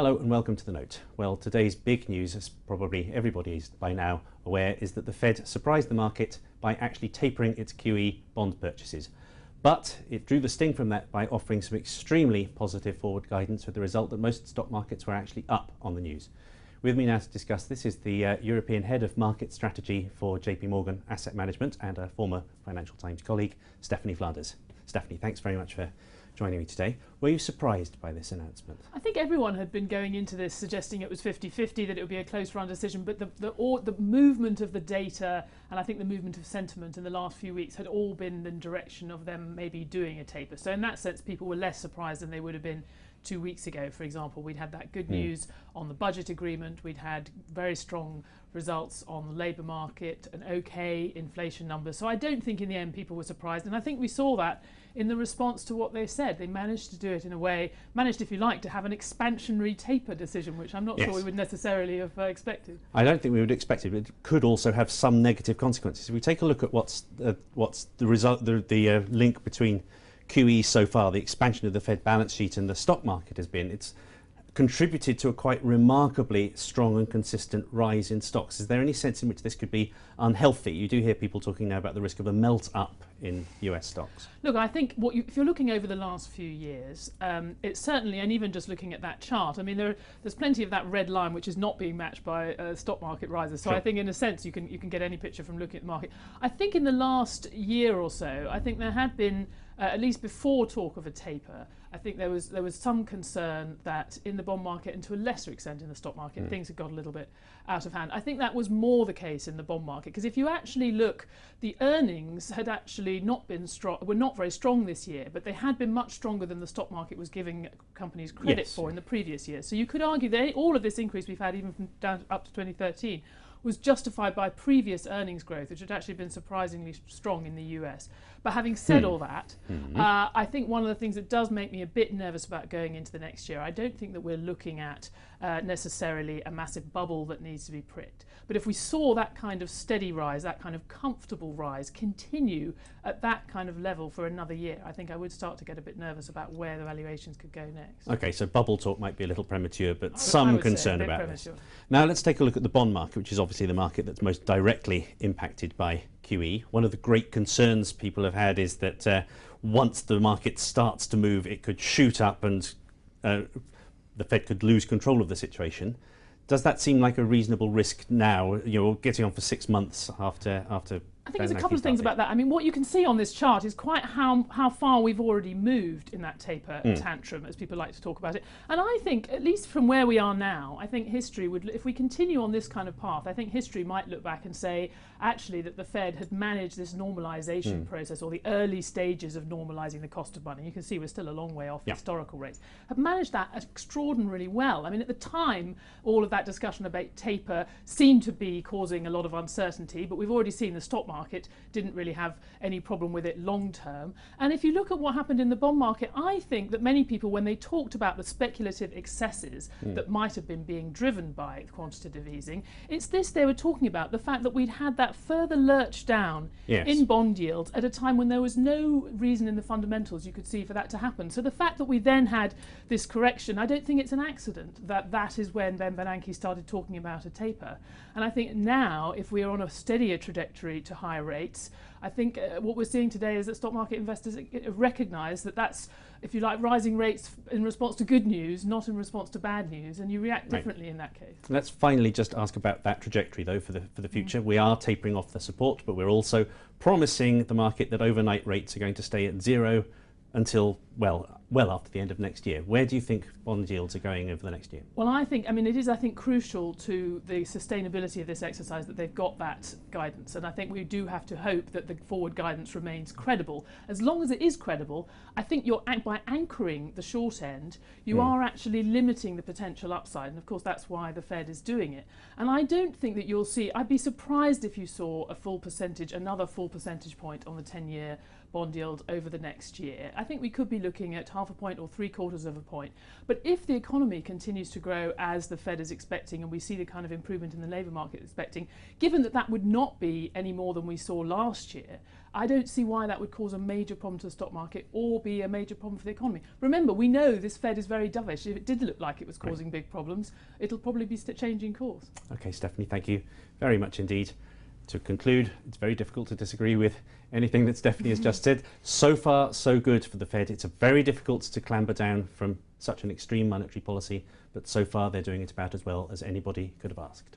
Hello and welcome to the note. Well, today's big news, as probably everybody is by now aware, is that the Fed surprised the market by actually tapering its QE bond purchases. But it drew the sting from that by offering some extremely positive forward guidance with the result that most stock markets were actually up on the news. With me now to discuss this is the uh, European Head of Market Strategy for JP Morgan Asset Management and a former Financial Times colleague, Stephanie Flanders. Stephanie, thanks very much for joining me today. Were you surprised by this announcement? I think everyone had been going into this suggesting it was 50-50, that it would be a close run decision, but the, the, or, the movement of the data and I think the movement of sentiment in the last few weeks had all been in the direction of them maybe doing a taper. So in that sense, people were less surprised than they would have been two weeks ago, for example, we'd had that good mm. news on the budget agreement. We'd had very strong results on the labour market, an okay inflation number. So I don't think in the end people were surprised. And I think we saw that in the response to what they said. They managed to do it in a way, managed, if you like, to have an expansionary taper decision, which I'm not yes. sure we would necessarily have uh, expected. I don't think we would expect it, but it could also have some negative consequences. If we take a look at what's, uh, what's the result, the, the uh, link between QE so far, the expansion of the Fed balance sheet and the stock market has been, it's contributed to a quite remarkably strong and consistent rise in stocks. Is there any sense in which this could be unhealthy? You do hear people talking now about the risk of a melt up in US stocks. Look, I think what you, if you're looking over the last few years, um, it's certainly, and even just looking at that chart, I mean, there, there's plenty of that red line which is not being matched by uh, stock market rises. So sure. I think, in a sense, you can you can get any picture from looking at the market. I think in the last year or so, I think there had been uh, at least before talk of a taper, I think there was there was some concern that in the bond market and to a lesser extent in the stock market, mm. things had got a little bit out of hand. I think that was more the case in the bond market because if you actually look, the earnings had actually not been strong, were not very strong this year, but they had been much stronger than the stock market was giving companies credit yes. for in the previous year. So you could argue that all of this increase we've had even from down up to 2013 was justified by previous earnings growth, which had actually been surprisingly strong in the US. But having said mm. all that, mm-hmm. uh, I think one of the things that does make me a bit nervous about going into the next year, I don't think that we're looking at uh, necessarily a massive bubble that needs to be pricked. But if we saw that kind of steady rise, that kind of comfortable rise continue at that kind of level for another year, I think I would start to get a bit nervous about where the valuations could go next. Okay, so bubble talk might be a little premature, but I, some I concern about premature. this. Now let's take a look at the bond market, which is obviously obviously the market that's most directly impacted by QE. One of the great concerns people have had is that uh, once the market starts to move, it could shoot up and uh, the Fed could lose control of the situation. Does that seem like a reasonable risk now? You know, getting on for six months after after I think there's a couple of things about that. I mean, what you can see on this chart is quite how, how far we've already moved in that taper mm. tantrum, as people like to talk about it. And I think, at least from where we are now, I think history would, if we continue on this kind of path, I think history might look back and say, actually, that the Fed had managed this normalization mm. process or the early stages of normalizing the cost of money. You can see we're still a long way off yeah. historical rates. Have managed that extraordinarily well. I mean, at the time, all of that discussion about taper seemed to be causing a lot of uncertainty, but we've already seen the stock market market didn't really have any problem with it long term. And if you look at what happened in the bond market, I think that many people, when they talked about the speculative excesses mm. that might have been being driven by quantitative easing, it's this they were talking about the fact that we'd had that further lurch down yes. in bond yields at a time when there was no reason in the fundamentals you could see for that to happen. So the fact that we then had this correction, I don't think it's an accident that that is when Ben Bernanke started talking about a taper. And I think now, if we are on a steadier trajectory to higher rates, I think uh, what we're seeing today is that stock market investors recognise that that's, if you like, rising rates in response to good news, not in response to bad news, and you react differently right. in that case. Let's finally just ask about that trajectory, though, for the for the mm. future. Mm. We are tapering off the support, but we're also promising the market that overnight rates are going to stay at zero until, well, well after the end of next year. Where do you think bond yields are going over the next year? Well, I think, I mean, it is, I think, crucial to the sustainability of this exercise that they've got that guidance. And I think we do have to hope that the forward guidance remains credible. As long as it is credible, I think you're, by anchoring the short end, you mm. are actually limiting the potential upside. And of course, that's why the Fed is doing it. And I don't think that you'll see, I'd be surprised if you saw a full percentage, another full percentage point on the 10 year bond yield over the next year. I think we could be looking at half a point or three quarters of a point. But if the economy continues to grow as the Fed is expecting, and we see the kind of improvement in the labour market expecting, given that that would not be any more than we saw last year, I don't see why that would cause a major problem to the stock market or be a major problem for the economy. Remember, we know this Fed is very dovish. If it did look like it was causing big problems, it'll probably be changing course. Okay, Stephanie, thank you very much indeed. To conclude, it's very difficult to disagree with anything that Stephanie has just said. So far, so good for the Fed. It's very difficult to clamber down from such an extreme monetary policy, but so far they're doing it about as well as anybody could have asked.